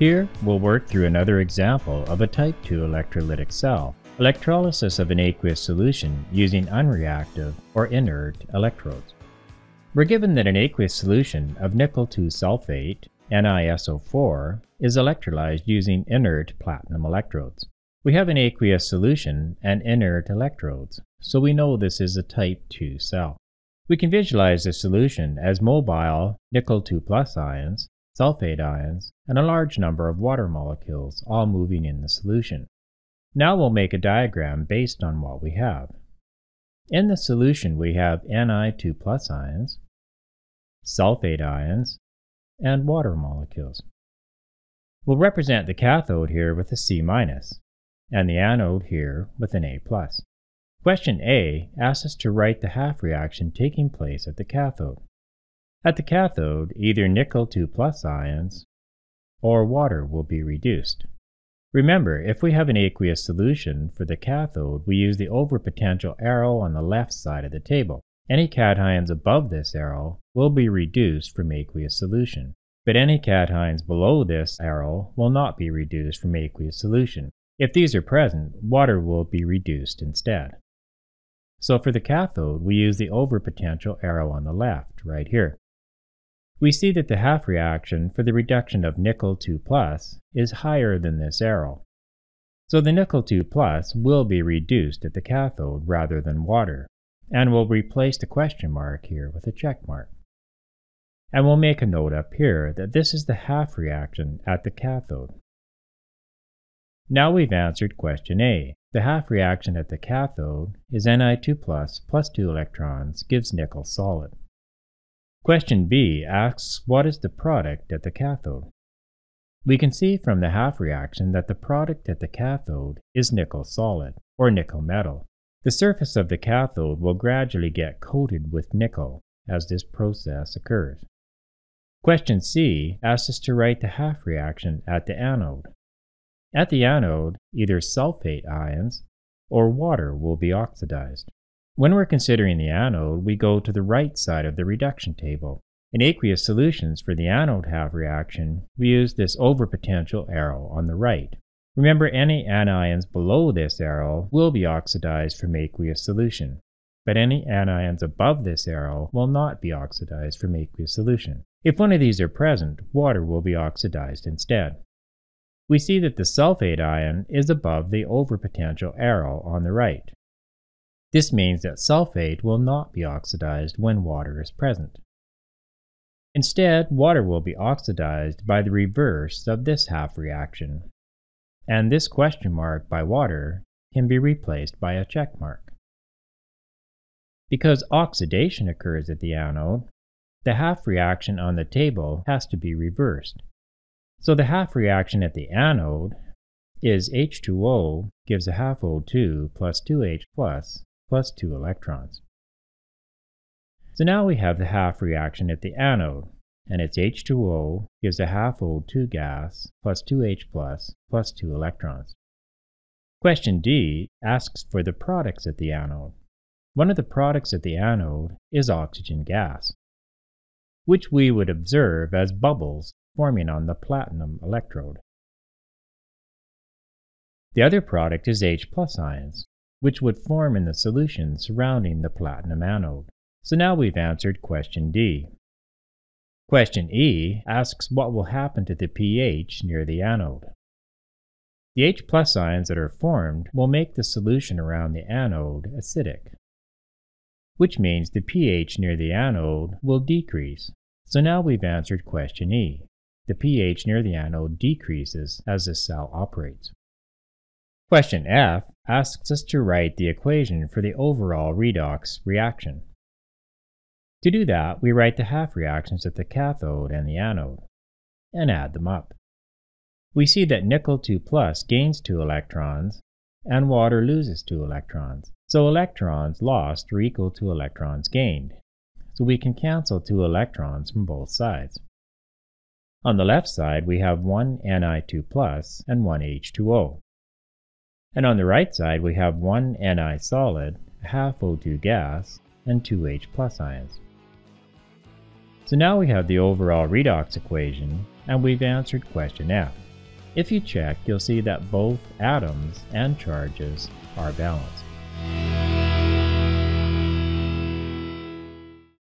Here, we'll work through another example of a type 2 electrolytic cell, electrolysis of an aqueous solution using unreactive or inert electrodes. We're given that an aqueous solution of nickel 2 sulfate, NiSO4, is electrolyzed using inert platinum electrodes. We have an aqueous solution and inert electrodes, so we know this is a type 2 cell. We can visualize the solution as mobile nickel 2 plus ions, sulfate ions, and a large number of water molecules all moving in the solution. Now we'll make a diagram based on what we have. In the solution we have Ni2 plus ions, sulfate ions, and water molecules. We'll represent the cathode here with a C minus, and the anode here with an A plus. Question A asks us to write the half reaction taking place at the cathode. At the cathode, either nickel 2 plus ions or water will be reduced. Remember, if we have an aqueous solution for the cathode, we use the overpotential arrow on the left side of the table. Any cations above this arrow will be reduced from aqueous solution, but any cations below this arrow will not be reduced from aqueous solution. If these are present, water will be reduced instead. So for the cathode, we use the overpotential arrow on the left, right here we see that the half reaction for the reduction of nickel 2 plus is higher than this arrow. So the nickel 2 plus will be reduced at the cathode rather than water, and we'll replace the question mark here with a check mark. And we'll make a note up here that this is the half reaction at the cathode. Now we've answered question A. The half reaction at the cathode is Ni2 plus plus 2 electrons gives nickel solid. Question B asks what is the product at the cathode? We can see from the half reaction that the product at the cathode is nickel solid, or nickel metal. The surface of the cathode will gradually get coated with nickel as this process occurs. Question C asks us to write the half reaction at the anode. At the anode, either sulfate ions or water will be oxidized. When we're considering the anode, we go to the right side of the reduction table. In aqueous solutions for the anode half reaction, we use this overpotential arrow on the right. Remember, any anions below this arrow will be oxidized from aqueous solution, but any anions above this arrow will not be oxidized from aqueous solution. If one of these are present, water will be oxidized instead. We see that the sulfate ion is above the overpotential arrow on the right. This means that sulfate will not be oxidized when water is present. Instead, water will be oxidized by the reverse of this half reaction, and this question mark by water can be replaced by a check mark. Because oxidation occurs at the anode, the half reaction on the table has to be reversed. So the half reaction at the anode is H2O gives a half O2 plus 2H plus plus 2 electrons. So now we have the half reaction at the anode, and its H2O gives a half O2 gas plus 2H plus plus 2 electrons. Question D asks for the products at the anode. One of the products at the anode is oxygen gas, which we would observe as bubbles forming on the platinum electrode. The other product is H plus ions, which would form in the solution surrounding the platinum anode. So now we've answered question D. Question E asks what will happen to the pH near the anode. The H plus ions that are formed will make the solution around the anode acidic, which means the pH near the anode will decrease. So now we've answered question E. The pH near the anode decreases as the cell operates. Question F asks us to write the equation for the overall redox reaction. To do that, we write the half reactions at the cathode and the anode, and add them up. We see that nickel 2 plus gains 2 electrons, and water loses 2 electrons. So electrons lost are equal to electrons gained. So we can cancel 2 electrons from both sides. On the left side, we have one Ni2 plus and one H2O. And on the right side, we have one Ni solid, half O2 gas, and two H plus ions. So now we have the overall redox equation, and we've answered question F. If you check, you'll see that both atoms and charges are balanced.